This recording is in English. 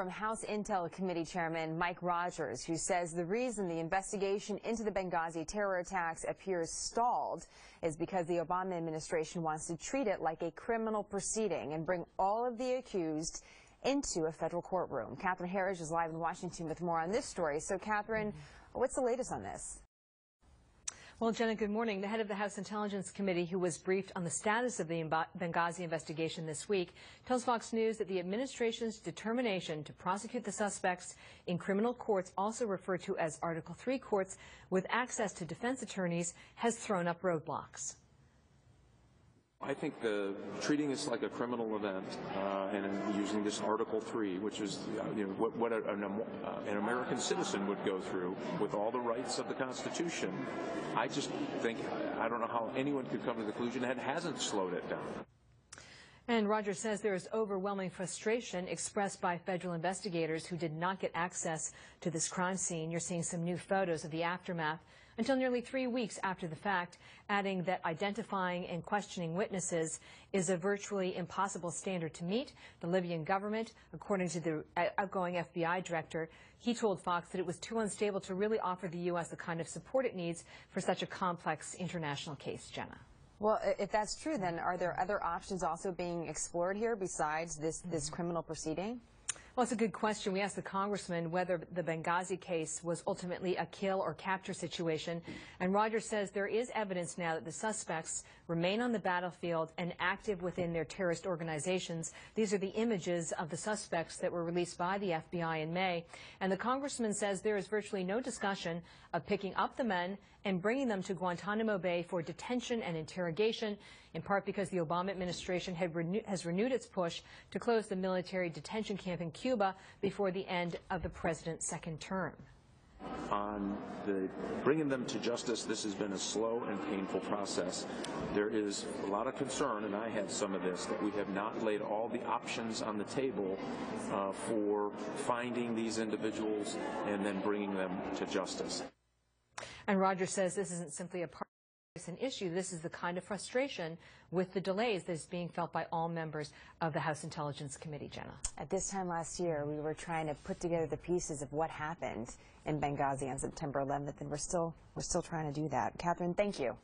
from House Intel Committee Chairman Mike Rogers, who says the reason the investigation into the Benghazi terror attacks appears stalled is because the Obama administration wants to treat it like a criminal proceeding and bring all of the accused into a federal courtroom. Catherine Herridge is live in Washington with more on this story. So, Catherine, mm-hmm. what's the latest on this? Well, Jenna, good morning. The head of the House Intelligence Committee, who was briefed on the status of the Benghazi investigation this week, tells Fox News that the administration's determination to prosecute the suspects in criminal courts, also referred to as Article 3 courts, with access to defense attorneys, has thrown up roadblocks. I think the treating this like a criminal event uh, and using this Article 3, which is you know, what, what an, uh, an, American citizen would go through with all the rights of the Constitution, I just think, I don't know how anyone could come to the conclusion that hasn't slowed it down. And Rogers says there is overwhelming frustration expressed by federal investigators who did not get access to this crime scene. You're seeing some new photos of the aftermath until nearly three weeks after the fact, adding that identifying and questioning witnesses is a virtually impossible standard to meet. The Libyan government, according to the uh, outgoing FBI director, he told Fox that it was too unstable to really offer the U.S. the kind of support it needs for such a complex international case, Jenna. Well, if that's true, then are there other options also being explored here besides this, this mm-hmm. criminal proceeding? Well, it's a good question. We asked the congressman whether the Benghazi case was ultimately a kill or capture situation. And Rogers says there is evidence now that the suspects remain on the battlefield and active within their terrorist organizations. These are the images of the suspects that were released by the FBI in May. And the congressman says there is virtually no discussion of picking up the men and bringing them to Guantanamo Bay for detention and interrogation, in part because the Obama administration renew has renewed its push to close the military detention camp in Cuba before the end of the president's second term. On the bringing them to justice, this has been a slow and painful process. There is a lot of concern, and I had some of this, that we have not laid all the options on the table uh, for finding these individuals and then bringing them to justice. And Roger says this isn't simply a partisan issue. This is the kind of frustration with the delays that is being felt by all members of the House Intelligence Committee, Jenna. At this time last year, we were trying to put together the pieces of what happened in Benghazi on September 11th, and we're still, we're still trying to do that. Catherine, thank you.